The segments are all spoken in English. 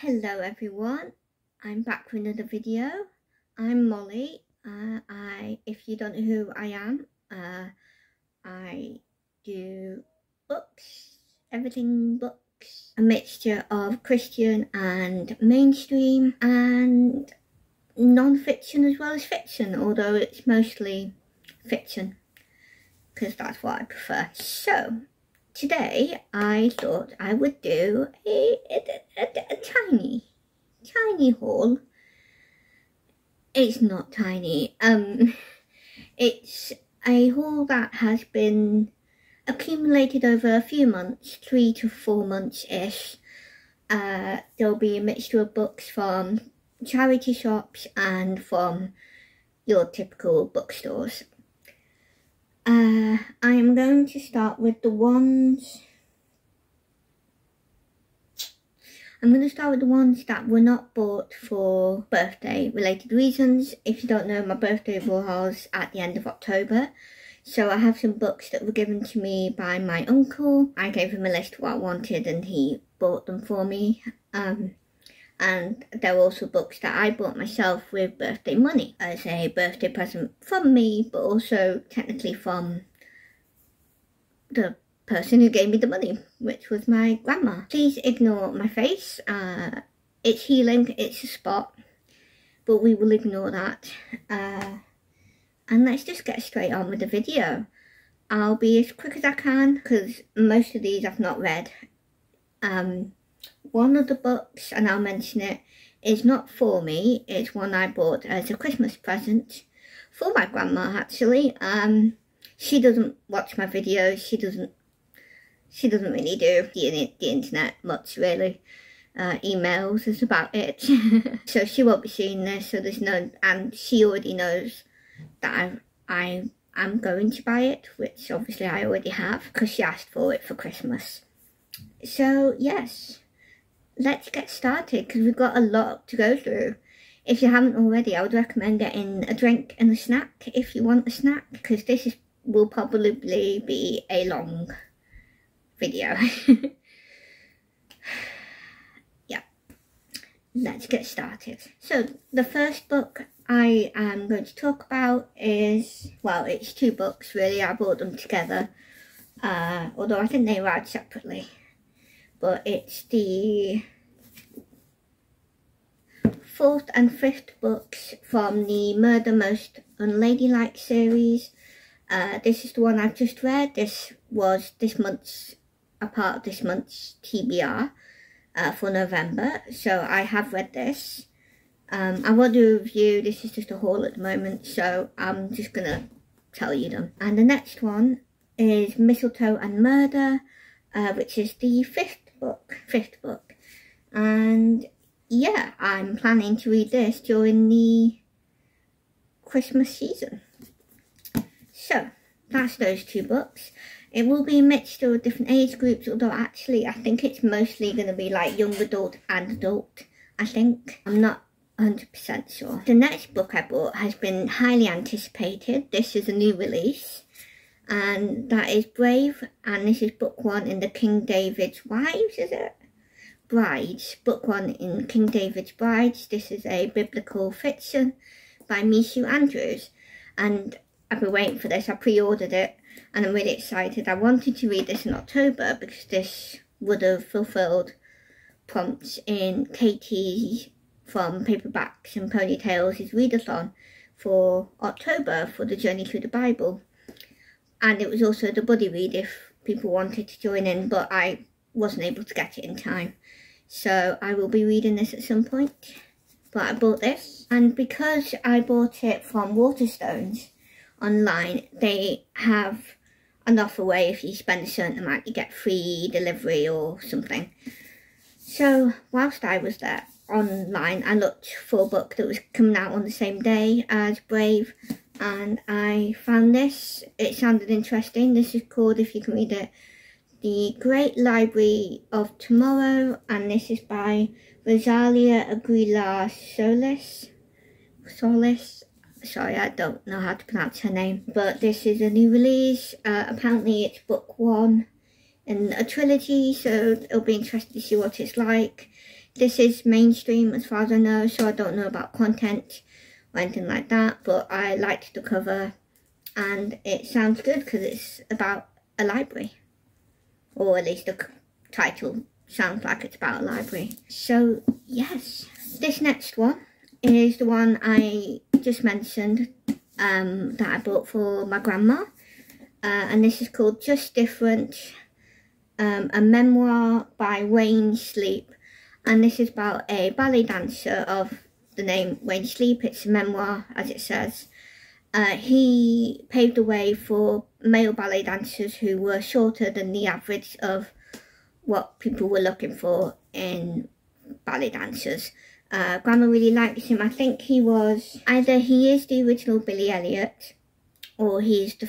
Hello everyone, I'm back with another video. I'm Molly. Uh, I, if you don't know who I am, uh, I do books, everything books, a mixture of Christian and mainstream and non-fiction as well as fiction, although it's mostly fiction because that's what I prefer. So, today I thought I would do a, a, a, a, tiny, tiny haul. It's not tiny. Um, it's a haul that has been accumulated over a few months, three to four months-ish. Uh, there'll be a mixture of books from charity shops and from your typical bookstores. Uh, I am going to start with the ones... I'm going to start with the ones that were not bought for birthday related reasons. If you don't know, my birthday was at the end of October. So I have some books that were given to me by my uncle. I gave him a list of what I wanted and he bought them for me. Um, and there were also books that I bought myself with birthday money as a birthday present from me but also technically from the person who gave me the money which was my grandma. Please ignore my face, uh, it's healing, it's a spot but we will ignore that uh, and let's just get straight on with the video. I'll be as quick as I can because most of these I've not read. Um, one of the books, and I'll mention it, is not for me. It's one I bought as a Christmas present for my grandma, actually. Um, she doesn't watch my videos. She doesn't. She doesn't really do the, the internet much, really. Uh, emails is about it. so she won't be seeing this. So there's no, and she already knows that I I am going to buy it, which obviously I already have because she asked for it for Christmas. So yes, let's get started because we've got a lot to go through. If you haven't already, I would recommend getting a drink and a snack if you want a snack because this is, will probably be a long video. yeah, let's get started. So the first book I am going to talk about is, well, it's two books really. I bought them together, uh, although I think they arrived separately but it's the fourth and fifth books from the Murder Most Unladylike series. Uh, this is the one I've just read. This was this month's, a part of this month's TBR uh, for November. So I have read this. Um, I want to review. This is just a haul at the moment. So I'm just going to tell you them. And the next one is Mistletoe and Murder, uh, which is the fifth book, fifth book. And yeah, I'm planning to read this during the Christmas season. So, that's those two books. It will be a mixture of different age groups, although actually I think it's mostly going to be like young adult and adult, I think. I'm not 100% sure. The next book I bought has been highly anticipated. This is a new release and that is Brave, and this is book one in the King David's Wives, is it? Brides, book one in King David's Brides. This is a biblical fiction by Mesu Andrews, and I've been waiting for this. I pre-ordered it, and I'm really excited. I wanted to read this in October because this would have fulfilled prompts in Katie from Paperbacks and Ponytails' readathon for October for the Journey Through the Bible and it was also the buddy read if people wanted to join in but I wasn't able to get it in time. So I will be reading this at some point. But I bought this and because I bought it from Waterstones online they have an offer where if you spend a certain amount you get free delivery or something. So whilst I was there online I looked for a book that was coming out on the same day as Brave and I found this. It sounded interesting. This is called, if you can read it, The Great Library of Tomorrow, and this is by Rosalia Aguilar Solis. Solis. Sorry, I don't know how to pronounce her name. But this is a new release. Uh, apparently it's book one in a trilogy, so it'll be interesting to see what it's like. This is mainstream as far as I know, so I don't know about content or anything like that, but I liked the cover and it sounds good because it's about a library, or at least the title sounds like it's about a library. So yes, this next one is the one I just mentioned um, that I bought for my grandma. Uh, and this is called Just Different, um, a memoir by Wayne Sleep. And this is about a ballet dancer of the name Wayne Sleep. It's a memoir, as it says. Uh, he paved the way for male ballet dancers who were shorter than the average of what people were looking for in ballet dancers. Uh, Grandma really likes him. I think he was, either he is the original Billy Elliot or he's the,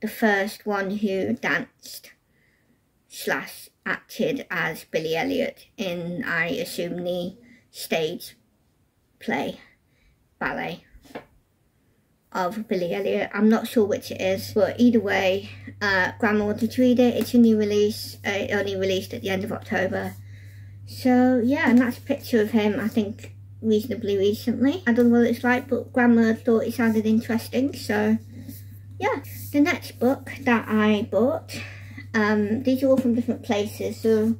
the first one who danced slash acted as Billy Elliot in, I assume, the stage play ballet of Billy Elliot. I'm not sure which it is, but either way, uh, Grandma wanted to read it. It's a new release. Uh, it only released at the end of October. So yeah, and that's a picture of him, I think, reasonably recently. I don't know what it's like, but Grandma thought it sounded interesting, so yeah. The next book that I bought, um, these are all from different places, so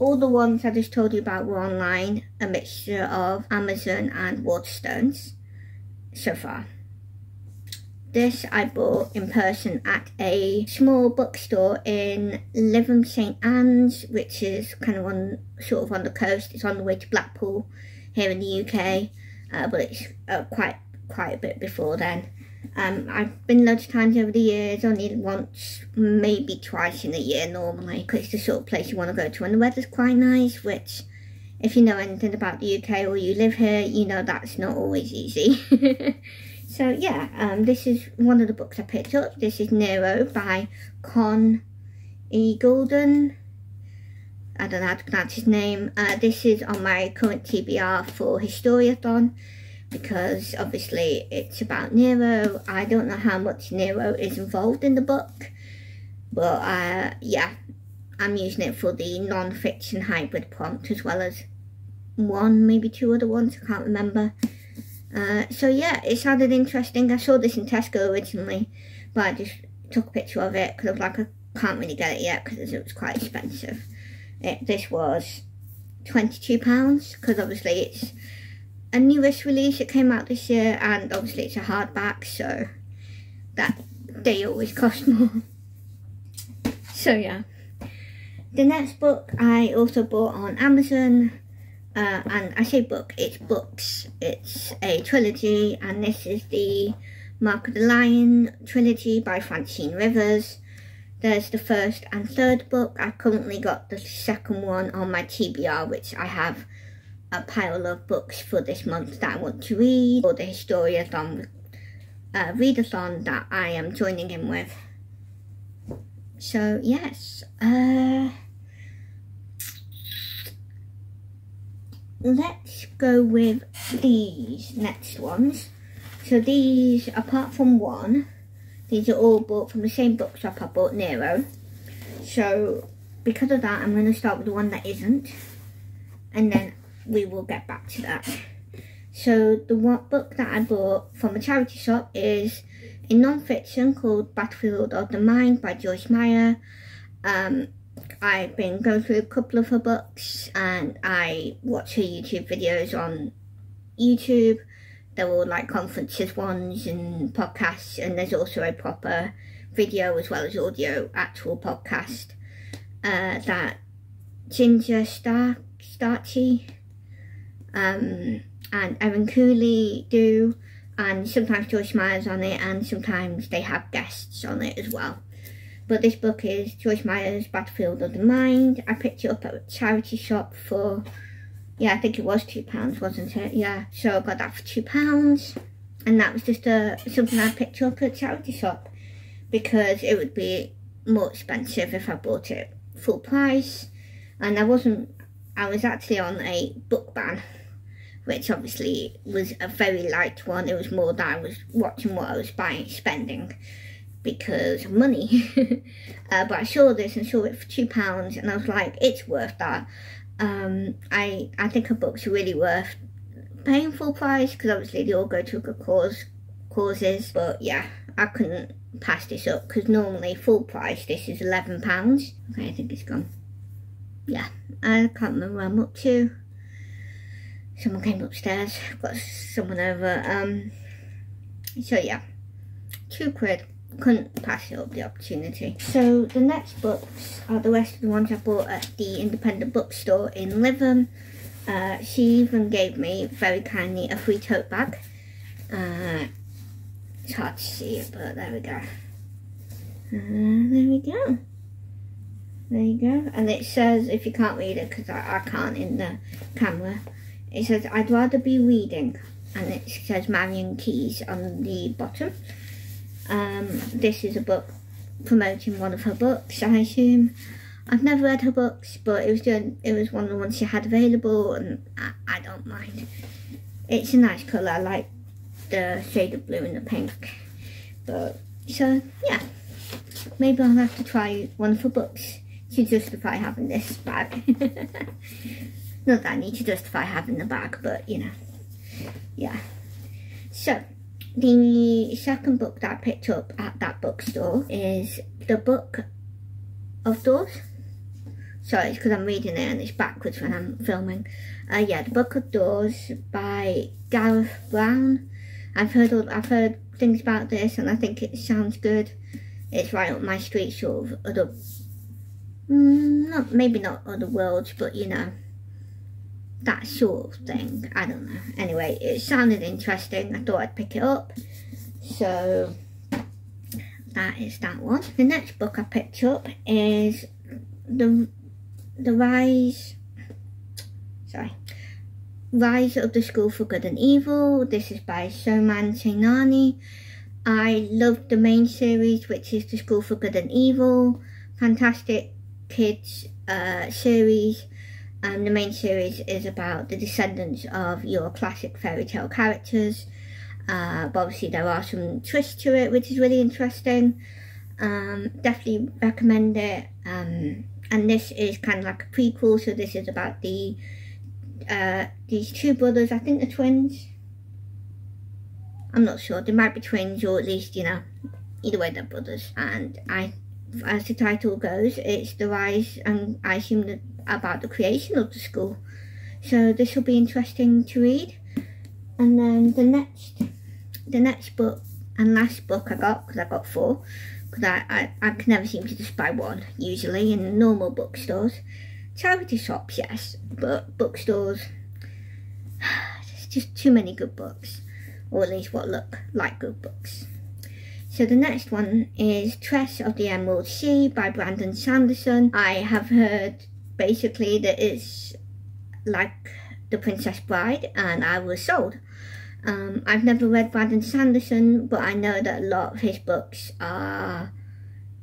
all the ones I just told you about were online, a mixture of Amazon and Waterstones so far. This I bought in person at a small bookstore in Lytham St Anne's, which is kind of on sort of on the coast. It's on the way to Blackpool here in the UK, uh, but it's uh, quite quite a bit before then. Um, I've been loads of times over the years, only once, maybe twice in a year normally, because it's the sort of place you want to go to when the weather's quite nice, which if you know anything about the UK or you live here, you know that's not always easy. So yeah, um, this is one of the books I picked up. This is Nero by Con E. Golden. I don't know how to pronounce his name. Uh, this is on my current TBR for Historiathon because obviously it's about Nero. I don't know how much Nero is involved in the book, but uh, yeah, I'm using it for the non-fiction hybrid prompt as well as one, maybe two other ones, I can't remember. Uh, so yeah, it sounded interesting. I saw this in Tesco originally, but I just took a picture of it because I was like, I can't really get it yet because it was quite expensive. It, this was £22 because obviously it's a newest release. It came out this year and obviously it's a hardback, so that they always cost more. so yeah. The next book I also bought on Amazon uh, and I say book, it's books. It's a trilogy, and this is the Mark of the Lion trilogy by Francine Rivers. There's the first and third book. I've currently got the second one on my TBR, which I have a pile of books for this month that I want to read, or the Historiathon uh, readathon that I am joining in with. So, yes. Uh, let's go with these next ones. So these, apart from one, these are all bought from the same bookshop I bought Nero. So because of that, I'm going to start with the one that isn't. And then we will get back to that. So the one book that I bought from a charity shop is a non-fiction called Battlefield of the Mind by Joyce Meyer. Um, I've been going through a couple of her books and I watch her YouTube videos on YouTube. They're all like conferences ones and podcasts and there's also a proper video as well as audio actual podcast uh, that Ginger Star Stache um, and Erin Cluley do and sometimes Joyce Meyer's on it and sometimes they have guests on it as well. But this book is Joyce Meyer's Battlefield of the Mind. I picked it up at a charity shop for, yeah, I think it was £2, wasn't it? Yeah, so I got that for £2. And that was just a, something I picked up at a charity shop because it would be more expensive if I bought it full price. And I wasn't, I was actually on a book ban which obviously was a very light one. It was more that I was watching what I was buying, spending because of money. uh, but I saw this and saw it for £2 and I was like, it's worth that. Um, I, I think a book's really worth paying full price because obviously they all go to good cause causes. But yeah, I couldn't pass this up because normally full price this is £11. Okay, I think it's gone. Yeah, I can't remember where I'm up to. Someone came upstairs, got someone over. Um, so yeah, two quid. Couldn't pass up the opportunity. So the next books are the rest of the ones I bought at the independent bookstore in Lytham. Uh, she even gave me very kindly a free tote bag. Uh, it's hard to see it, but there we go. Uh, there we go. There you go. And it says, if you can't read it, because I, I can't in the camera, it says, I'd rather be reading. And it says Marian Keyes on the bottom. Um, this is a book promoting one of her books, I assume. I've never read her books, but it was doing, it was one of the ones she had available, and I, I don't mind. It's a nice colour. I like the shade of blue and the pink. But so yeah, maybe I'll have to try one of her books to justify having this bag. Not that I need to justify having the bag, but you know, yeah. So, the second book that I picked up at that bookstore is the Book of Doors. Sorry, it's because I'm reading it and it's backwards when I'm filming. Uh, yeah, The Book of Doors by Gareth Brown. I've heard I've heard things about this and I think it sounds good. It's right up my street, sort of other Mm, not maybe not other worlds, but you know, that sort of thing. I don't know. Anyway, it sounded interesting. I thought I'd pick it up. So that is that one. The next book I picked up is the the rise. Sorry. Rise of the School for Good and Evil. This is by Soman Chainani. I loved the main series, which is The School for Good and Evil. Fantastic kids uh, series and the main series is about the descendants of your classic fairy tale characters. Uh, but obviously there are some twists to it which is really interesting. Um, definitely recommend it. Um, and this is kind of like a prequel so this is about the uh, these two brothers I think the twins. I'm not sure. They might be twins or at least you know either way they're brothers. And I as the title goes, it's the rise and I assume that about the creation of the school. So this will be interesting to read. And then the next, the next book and last book I got, because I got four, because I, I, I can never seem to just buy one, usually, in normal bookstores. Charity shops, yes, but bookstores, there's just too many good books, or at least what look like good books. So the next one is Tress of the Emerald Sea by Brandon Sanderson. I have heard basically that it's like The Princess Bride and I was sold. Um, I've never read Brandon Sanderson, but I know that a lot of his books are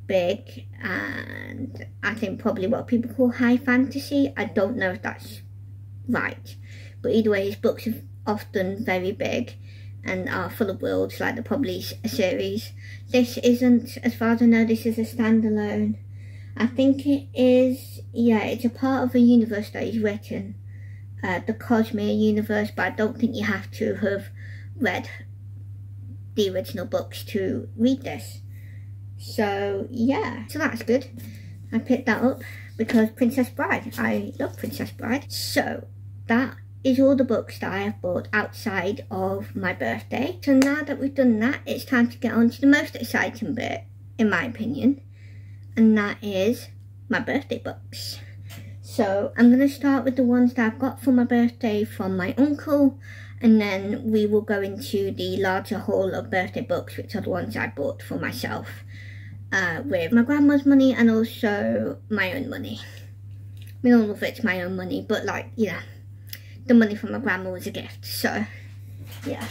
big and I think probably what people call high fantasy. I don't know if that's right, but either way, his books are often very big and are full of worlds like the Publish series. This isn't, as far as I know, this is a standalone. I think it is, yeah, it's a part of a universe that is written, uh, the Cosmere universe, but I don't think you have to have read the original books to read this. So, yeah, so that's good. I picked that up because Princess Bride, I love Princess Bride. So, that is all the books that I have bought outside of my birthday. So now that we've done that, it's time to get on to the most exciting bit, in my opinion, and that is my birthday books. So I'm going to start with the ones that I've got for my birthday from my uncle, and then we will go into the larger haul of birthday books, which are the ones I bought for myself, uh, with my grandma's money and also my own money. I mean, all of it's my own money, but like, know, the money from my grandma was a gift. So, yeah.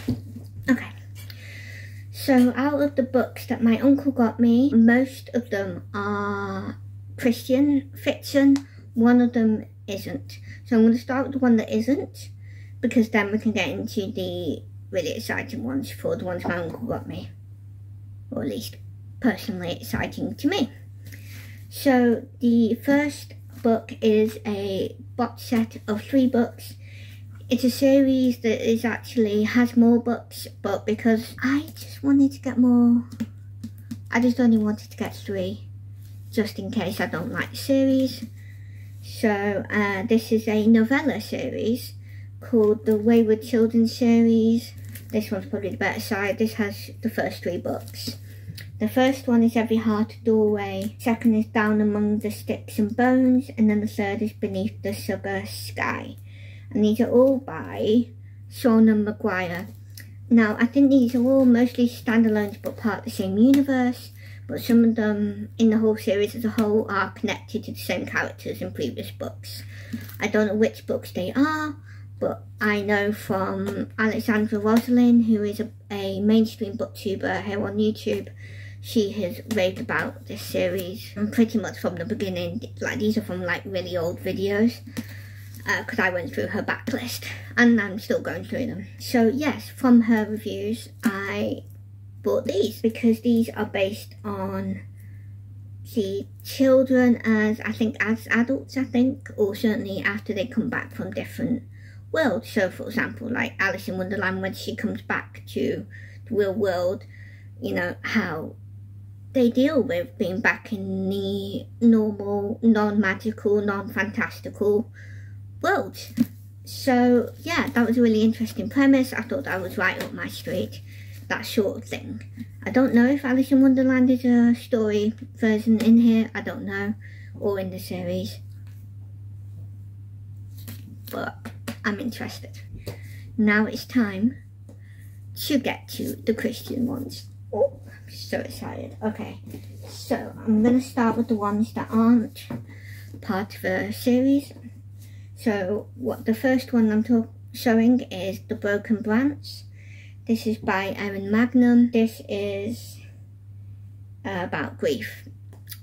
Okay. So, out of the books that my uncle got me, most of them are Christian fiction. One of them isn't. So, I'm going to start with the one that isn't, because then we can get into the really exciting ones for the ones my uncle got me. Or at least personally exciting to me. So, the first book is a box set of three books. It's a series that is actually has more books, but because I just wanted to get more, I just only wanted to get three, just in case I don't like the series. So uh, this is a novella series called the Wayward Children series. This one's probably the better side. This has the first three books. The first one is Every Heart a Doorway, second is Down Among the Sticks and Bones, and then the third is Beneath the Sugar Sky. And these are all by Seanan McGuire. Now, I think these are all mostly standalones but part of the same universe, but some of them in the whole series as a whole are connected to the same characters in previous books. I don't know which books they are, but I know from Alexandra Roslin, who is a, a mainstream booktuber here on YouTube, she has raved about this series and pretty much from the beginning like these are from like really old videos because uh, I went through her backlist and I'm still going through them. So yes from her reviews I bought these because these are based on the children as I think as adults I think or certainly after they come back from different worlds. So for example like Alice in Wonderland when she comes back to the real world you know how they deal with being back in the normal, non-magical, non-fantastical world. So yeah, that was a really interesting premise. I thought that was right up my street, that sort of thing. I don't know if Alice in Wonderland is a story version in here, I don't know, or in the series. But I'm interested. Now it's time to get to the Christian ones. Oh I'm so excited. Okay, so I'm going to start with the ones that aren't part of a series. So what the first one I'm showing is The Broken Branch. This is by Erin Magnum. This is uh, about grief.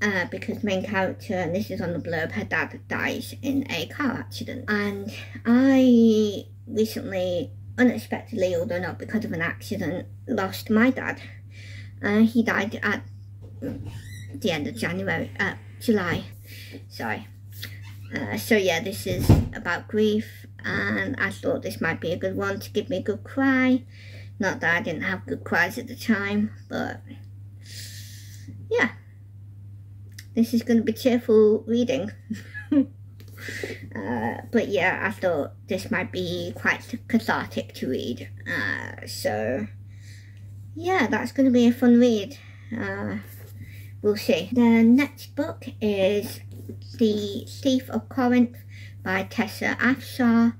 Uh, because main character, and this is on the blurb, her dad dies in a car accident. And I recently, unexpectedly, although not because of an accident, lost my dad uh, he died at the end of January, uh, July, sorry. Uh, so yeah, this is about grief and I thought this might be a good one to give me a good cry. Not that I didn't have good cries at the time, but yeah. This is going to be cheerful reading. uh, but yeah, I thought this might be quite cathartic to read. Uh, so yeah, that's going to be a fun read. Uh, we'll see. The next book is The Thief of Corinth by Tessa Afshar.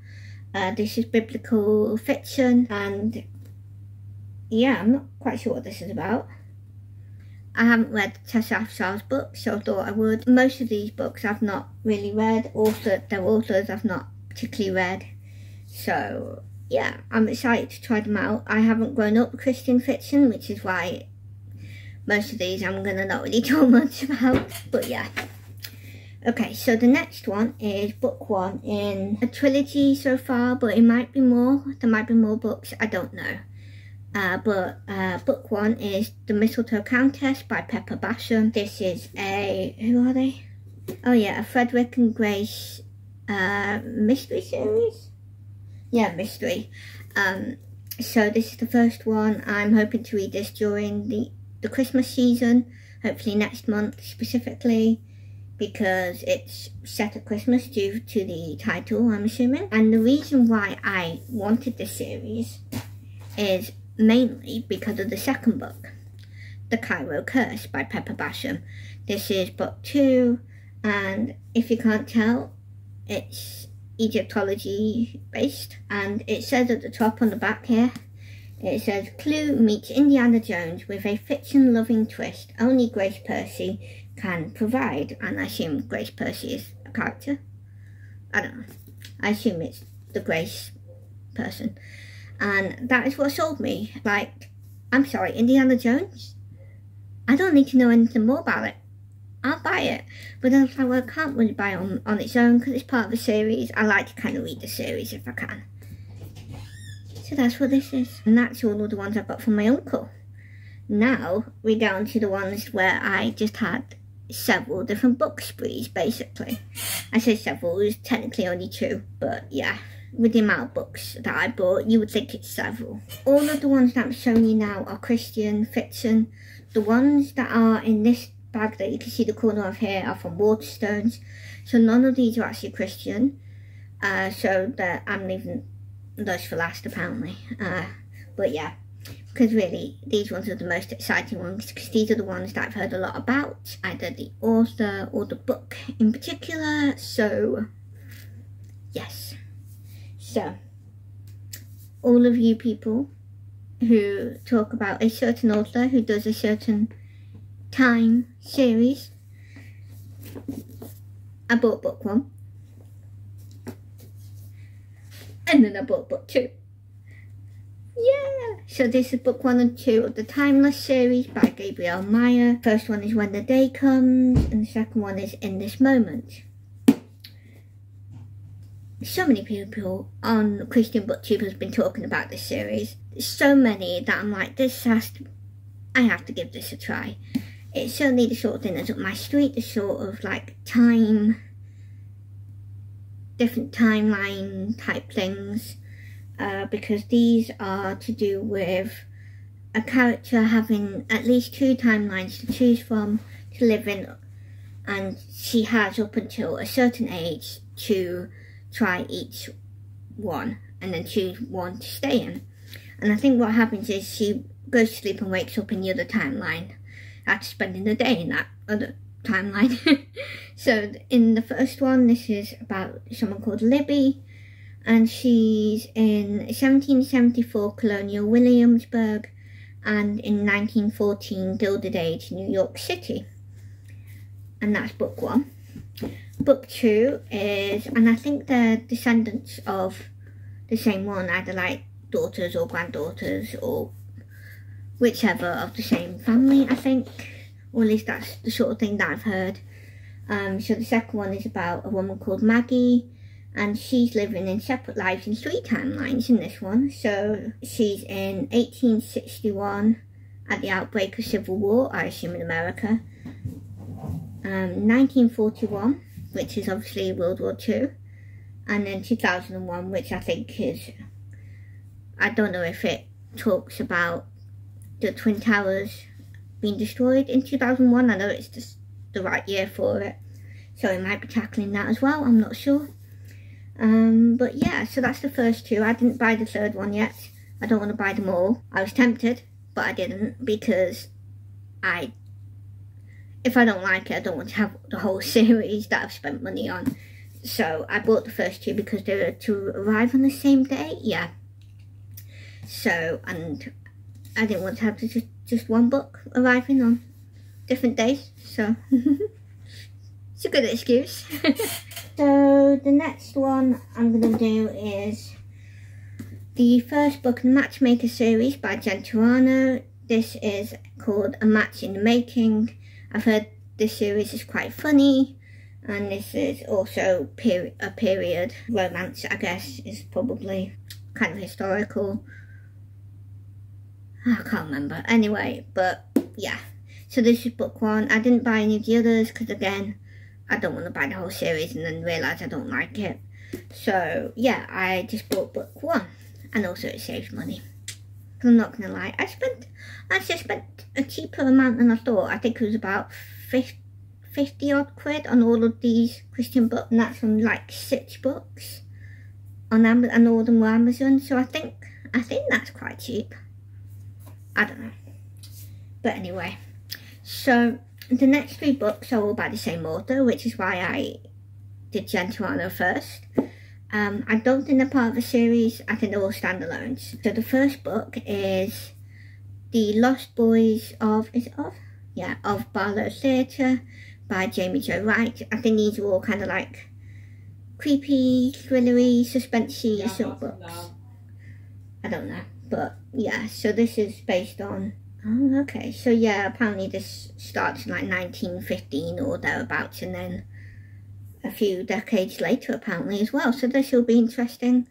Uh, this is biblical fiction and yeah, I'm not quite sure what this is about. I haven't read Tessa Afshar's book, so I thought I would. Most of these books I've not really read. Also, their authors I've not particularly read. So yeah, I'm excited to try them out. I haven't grown up Christian fiction, which is why most of these I'm going to not really talk much about. But yeah. Okay, so the next one is book one in a trilogy so far, but it might be more. There might be more books, I don't know. Uh, but uh, book one is The Mistletoe Countess by Pepper Basham. This is a, who are they? Oh yeah, a Frederick and Grace uh, mystery series yeah, mystery. Um, so this is the first one. I'm hoping to read this during the, the Christmas season, hopefully next month specifically, because it's set at Christmas due to the title, I'm assuming. And the reason why I wanted this series is mainly because of the second book, The Cairo Curse by Pepper Basham. This is book two, and if you can't tell, it's Egyptology based and it says at the top on the back here it says Clue meets Indiana Jones with a fiction loving twist only Grace Percy can provide and I assume Grace Percy is a character I don't know I assume it's the Grace person and that is what sold me like I'm sorry Indiana Jones I don't need to know anything more about it I'll buy it. But then I, well, I can't really buy it on, on its own because it's part of a series. I like to kind of read the series if I can. So that's what this is. And that's all of the ones I got from my uncle. Now we get on to the ones where I just had several different book sprees, basically. I say several, it's technically only two, but yeah, with the amount of books that I bought, you would think it's several. All of the ones that I'm showing you now are Christian fiction. The ones that are in this bag that you can see the corner of here are from Waterstones. So none of these are actually Christian. Uh, so that I'm leaving those for last apparently. Uh, but yeah, because really these ones are the most exciting ones because these are the ones that I've heard a lot about, either the author or the book in particular. So yes. So all of you people who talk about a certain author who does a certain time series. I bought book one. And then I bought book two. Yeah! So this is book one and two of the Timeless series by Gabrielle Meyer. First one is When the Day Comes and the second one is In This Moment. So many people on Christian BookTube has been talking about this series. So many that I'm like, this has to, I have to give this a try it's certainly the sort of thing that's up my street, the sort of like time, different timeline type things, uh, because these are to do with a character having at least two timelines to choose from to live in, and she has up until a certain age to try each one and then choose one to stay in. And I think what happens is she goes to sleep and wakes up in the other timeline after spending the day in that other timeline. so in the first one, this is about someone called Libby, and she's in 1774 Colonial Williamsburg, and in 1914 Gilded Age New York City. And that's book one. Book two is, and I think they're descendants of the same one, either like daughters or granddaughters or whichever of the same family, I think. Or at least that's the sort of thing that I've heard. Um, so the second one is about a woman called Maggie, and she's living in separate lives in three timelines in this one. So she's in 1861 at the outbreak of Civil War, I assume in America. Um, 1941, which is obviously World War II. And then 2001, which I think is, I don't know if it talks about the Twin Towers being destroyed in 2001. I know it's just the right year for it. So it might be tackling that as well, I'm not sure. Um, but yeah, so that's the first two. I didn't buy the third one yet. I don't want to buy them all. I was tempted, but I didn't because I, if I don't like it, I don't want to have the whole series that I've spent money on. So I bought the first two because they were to arrive on the same day. Yeah. So, and I didn't want to have just, just one book arriving on different days, so it's a good excuse. so the next one I'm going to do is the first book in the Matchmaker series by Jen Turano. This is called A Match in the Making. I've heard this series is quite funny and this is also peri a period romance, I guess, is probably kind of historical I can't remember. Anyway, but yeah. So this is book one. I didn't buy any of the others because again, I don't want to buy the whole series and then realise I don't like it. So yeah, I just bought book one. And also it saves money. I'm not going to lie. I spent, I just spent a cheaper amount than I thought. I think it was about 50, 50 odd quid on all of these Christian books. And that's on like six books. On Amazon, and all of them were Amazon. So I think, I think that's quite cheap. I don't know. But anyway, so the next three books are all by the same author, which is why I did Jen Turano first. Um, I don't think they're part of a series, I think they're all standalones. So the first book is The Lost Boys of, is it of? Yeah, of Barlow Theatre by Jaime Jo Wright. I think these are all kind of like creepy, thrillery, suspensey yeah, sort of books. I don't know. But yeah, so this is based on. Oh, okay. So yeah, apparently this starts in like 1915 or thereabouts, and then a few decades later, apparently as well. So this will be interesting.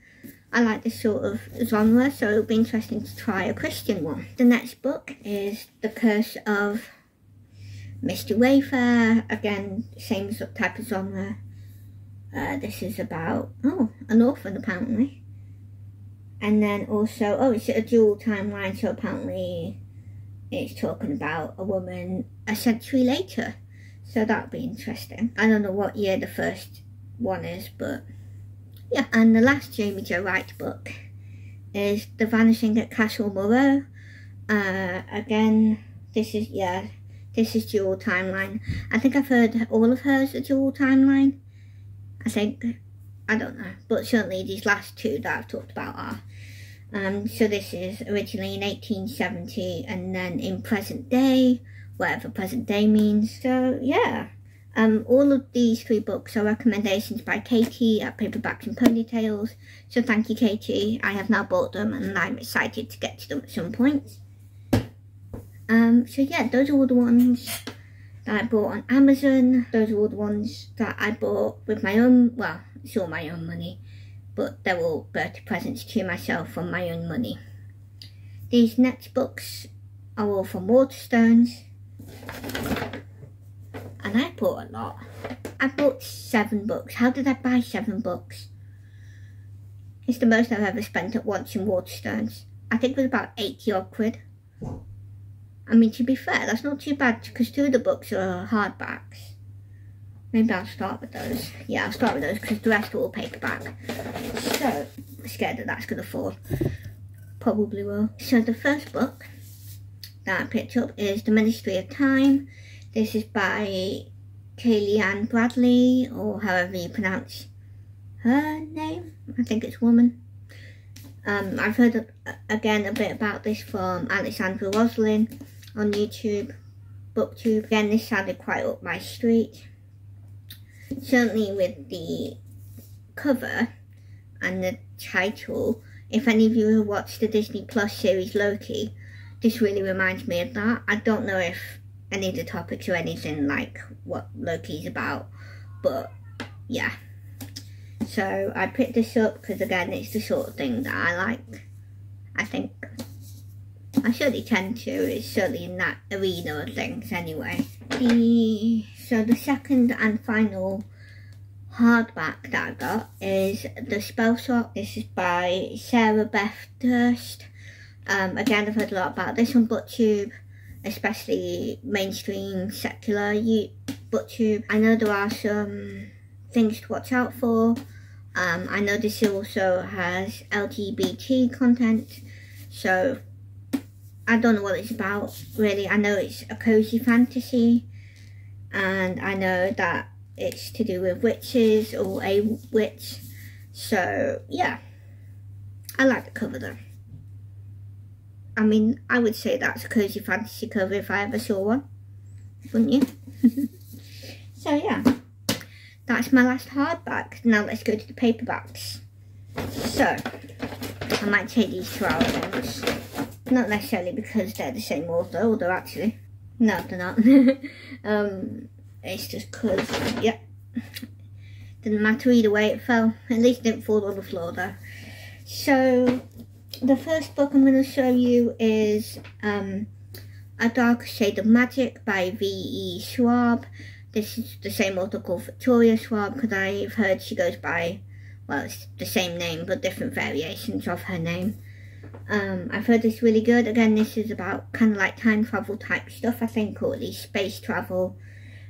I like this sort of genre, so it'll be interesting to try a Christian one. The next book is The Curse of Misty Wayfair, again, same type of genre. Uh, this is about, oh, an orphan apparently. And then also, oh, it's a dual timeline, so apparently it's talking about a woman a century later. So that'll be interesting. I don't know what year the first one is, but yeah. And the last Jaime Jo Wright book is The Vanishing at Castle Moreau. Uh, again, this is, yeah, this is dual timeline. I think I've heard all of hers a dual timeline. I think, I don't know, but certainly these last two that I've talked about are. Um, so this is originally in 1870 and then in present day, whatever present day means. So yeah, um, all of these three books are recommendations by Katie at Paperbacks and Ponytails. So thank you Katie, I have now bought them and I'm excited to get to them at some point. Um, so yeah, those are all the ones that I bought on Amazon. Those are all the ones that I bought with my own, well, it's all my own money, but they're all birthday presents to myself from my own money. These next books are all from Waterstones. And I bought a lot. I bought seven books. How did I buy seven books? It's the most I've ever spent at once in Waterstones. I think it was about 80 odd quid. I mean, to be fair, that's not too bad because two of the books are hardbacks. Maybe I'll start with those. Yeah, I'll start with those because the rest are all paperback. So, I'm scared that that's going to fall. Probably will. So the first book that I picked up is The Ministry of Time. This is by Kaliane Bradley, or however you pronounce her name. I think it's woman. Um, I've heard, again, a bit about this from Alexandra Roslin on YouTube, Booktube. Again, this sounded quite up my street. Certainly with the cover and the title, if any of you have watched the Disney Plus series Loki, this really reminds me of that. I don't know if any of the topics or anything like what Loki's about, but yeah. So I picked this up because again, it's the sort of thing that I like. I think I certainly tend to. It's certainly in that arena of things anyway. So the second and final hardback that I got is The Spell Shop. This is by Sarah Beth Durst. Um, again, I've heard a lot about this on BookTube, especially mainstream secular BookTube. I know there are some things to watch out for. Um, I know this also has LGBT content, so I don't know what it's about really. I know it's a cozy fantasy and I know that it's to do with witches or a witch. So yeah, I like the cover though. I mean, I would say that's a cozy fantasy cover if I ever saw one, wouldn't you? so yeah, that's my last hardback. Now let's go to the paperbacks. So, I might take these two out. Not necessarily because they're the same author, although actually, no, they're not. um, it's just because, yeah, didn't matter either way it fell. At least it didn't fall on the floor though. So, the first book I'm going to show you is um, A Dark Shade of Magic by V.E. Schwab. This is the same author called Victoria Schwab because I've heard she goes by, well, it's the same name but different variations of her name. Um, I've heard this really good. Again, this is about kind of like time travel type stuff, I think, or at least space travel.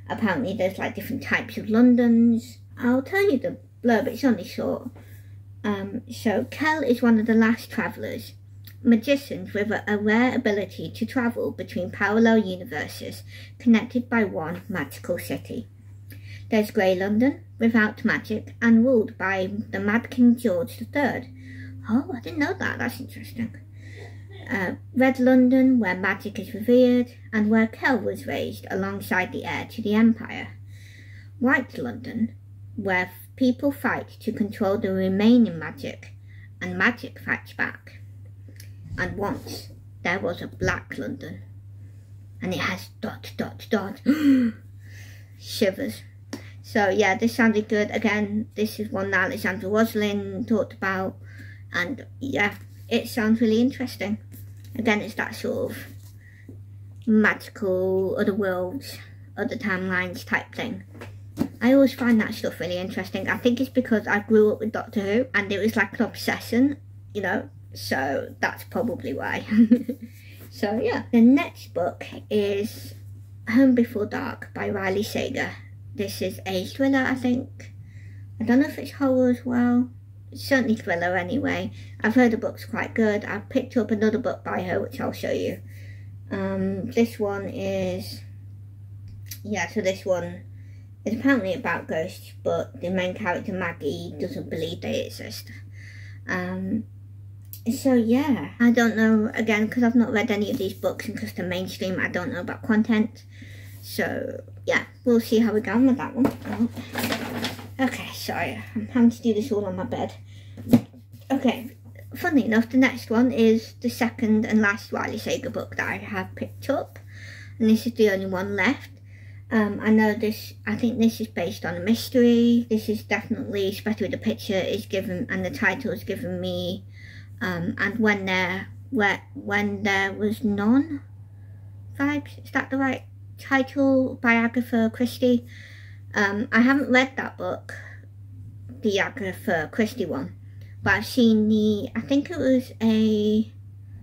Apparently, there's like different types of Londons. I'll tell you the blurb, it's only short. Um, so, Kell is one of the last travellers, magicians with a, a rare ability to travel between parallel universes connected by one magical city. There's Grey London, without magic, and ruled by the Mad King George III, Oh, I didn't know that. That's interesting. Uh, Red London, where magic is revered, and where Kell was raised alongside the heir to the Empire. White London, where people fight to control the remaining magic, and magic fights back. And once there was a Black London, and it has dot dot dot shivers. So yeah, this sounded good. Again, this is one that Alexandra Roslin talked about and yeah it sounds really interesting again it's that sort of magical other worlds other timelines type thing. I always find that stuff really interesting. I think it's because I grew up with Doctor Who and it was like an obsession, you know, so that's probably why. so yeah, the next book is Home Before Dark by Riley Sager. This is a thriller, I think. I don't know if it's horror as well. Certainly thriller anyway. I've heard the book's quite good. I've picked up another book by her, which I'll show you. Um, this one is, yeah, so this one is apparently about ghosts, but the main character Maggie doesn't believe they exist. Um, so yeah, I don't know, again, because I've not read any of these books and because they're mainstream, I don't know about content. So yeah, we'll see how we go with that one. Okay, sorry, I'm having to do this all on my bed. Okay, funnily enough, the next one is the second and last Riley Sager book that I have picked up. And this is the only one left. Um, I know this, I think this is based on a mystery. This is definitely, especially the picture is given, and the title is given me, um, and when there, where, when there was none vibes, is that the right title by Agatha Christie? Um, I haven't read that book, the Agatha Christie one but I've seen the, I think it was a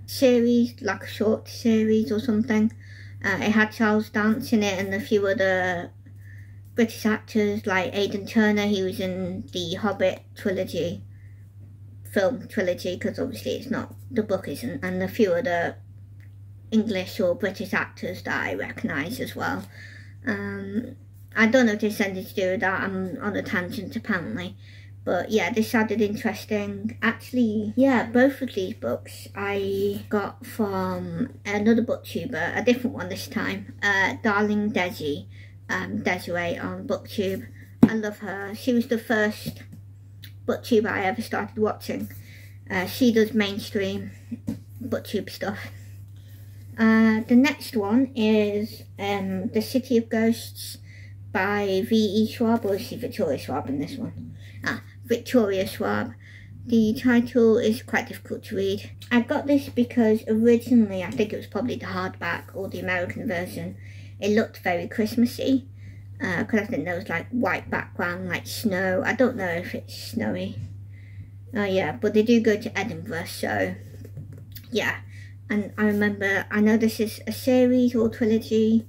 series, like a short series or something. Uh, it had Charles Dance in it and a few other British actors like Aidan Turner, he was in the Hobbit trilogy, film trilogy, because obviously it's not, the book isn't, and a few other English or British actors that I recognise as well. Um, I don't know if this anything to do with that, I'm on a tangent apparently. But yeah, this sounded interesting. Actually, yeah, both of these books I got from another booktuber, a different one this time, uh, Darling Desi, um, Desiree on booktube. I love her. She was the first booktuber I ever started watching. Uh, she does mainstream booktube stuff. Uh, the next one is um, The City of Ghosts by V.E. Schwab, or is she Victoria Schwab in this one? Ah, Victoria Schwab. The title is quite difficult to read. I got this because originally, I think it was probably the hardback or the American version, it looked very Christmassy. Because uh, I think there was like white background, like snow. I don't know if it's snowy. Oh uh, yeah, but they do go to Edinburgh, so yeah. And I remember, I know this is a series or trilogy,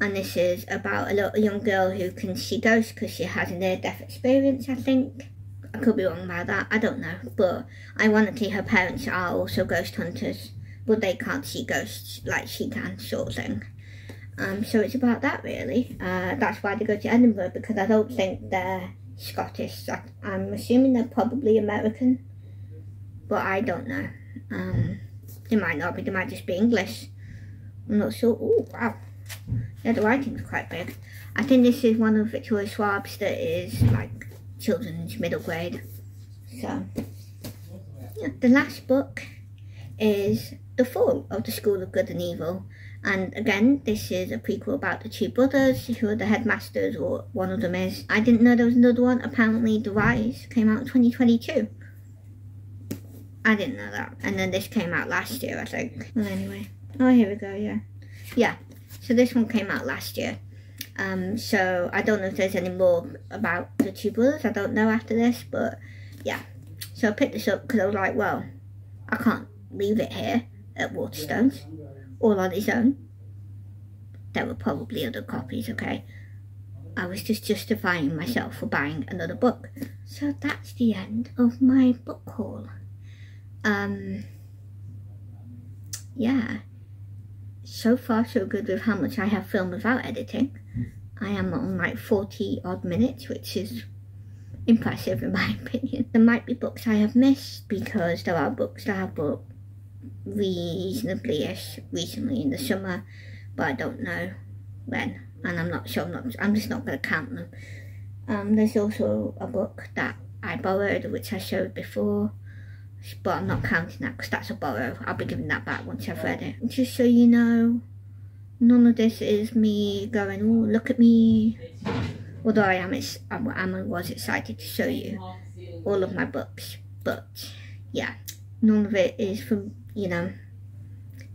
and this is about a little young girl who can see ghosts because she has a near-death experience, I think. I could be wrong about that, I don't know. But I want to see her parents are also ghost hunters, but they can't see ghosts like she can, sort of thing. Um, so it's about that really. Uh, that's why they go to Edinburgh because I don't think they're Scottish. I, am assuming they're probably American, but I don't know. Um, they might not be, they might just be English. I'm not sure. Oh, wow. Yeah, the writing's quite big. I think this is one of Victoria Schwab's that is like children's middle grade. So, yeah. The last book is The Fall of the School of Good and Evil. And again, this is a prequel about the two brothers who are the headmasters, or one of them is. I didn't know there was another one. Apparently, The Rise came out in 2022. I didn't know that. And then this came out last year, I think. Well, anyway. Oh, here we go, yeah. Yeah, so this one came out last year. Um, so I don't know if there's any more about the two brothers. I don't know after this, but yeah. So I picked this up because I was like, well, I can't leave it here at Waterstones all on its own. There were probably other copies, okay? I was just justifying myself for buying another book. So that's the end of my book haul. Um, yeah so far so good with how much I have filmed without editing. I am on like 40 odd minutes, which is impressive in my opinion. There might be books I have missed because there are books that I've bought reasonably-ish recently in the summer, but I don't know when, and I'm not sure, I'm, not, I'm just not going to count them. Um, there's also a book that I borrowed, which I showed before, but I'm not counting that because that's a borrow. I'll be giving that back once I've read it. Just so you know, none of this is me going, oh, look at me. Although I am, it's, I am and was excited to show you all of my books. But yeah, none of it is from, you know,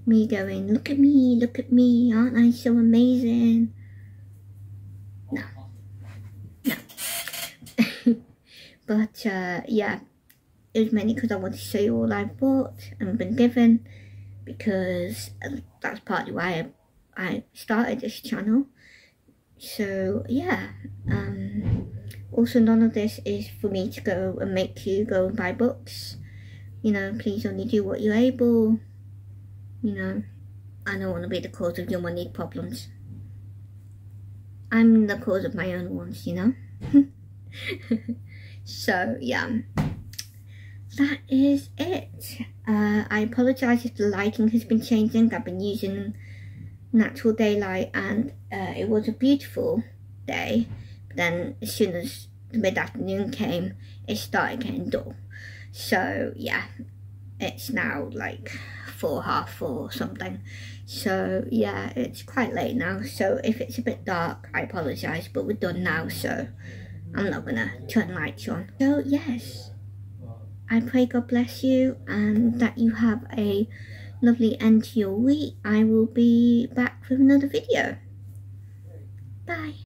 me going, look at me, look at me, aren't I so amazing? No. No. but uh, yeah it was mainly because I want to show you all I've bought and been given because that's partly why I, I started this channel. So yeah um, also none of this is for me to go and make you go and buy books. You know please only do what you're able. You know I don't want to be the cause of your money problems. I'm the cause of my own ones you know? So yeah that is it. Uh, I apologize if the lighting has been changing. I've been using natural daylight and uh, it was a beautiful day. But then as soon as the mid-afternoon came it started getting dull. So yeah it's now like four half four or something. So yeah it's quite late now. So if it's a bit dark I apologize but we're done now so I'm not gonna turn lights on. So yes I pray God bless you and that you have a lovely end to your week. I will be back with another video. Bye.